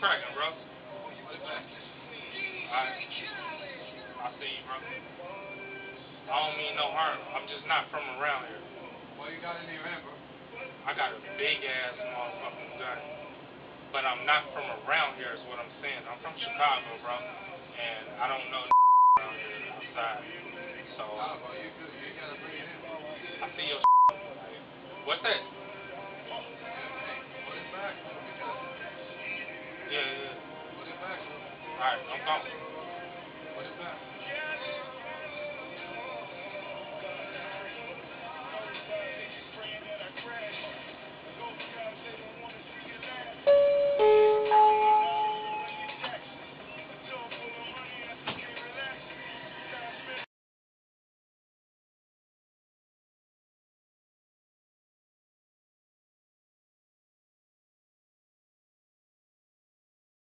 cracking, bro? Put it back. Alright. I see you, bro. I don't mean no harm. I'm just not from around here. What you got in your hand, bro? I got a big ass motherfucking gun. But I'm not from around here is what I'm saying. I'm from Chicago, bro. And I don't know around here outside. So Nah, bro, you. You gotta bring it in, bro. I see your What's that? Yeah, yeah. Back. Alright, I'm gone. Put it back.